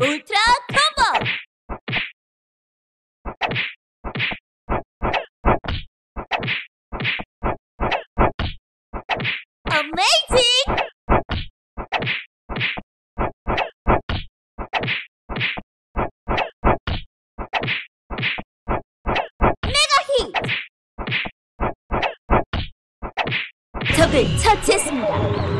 Ultra Combo! Amazing! Mega Heat! 적을 처치했습니다.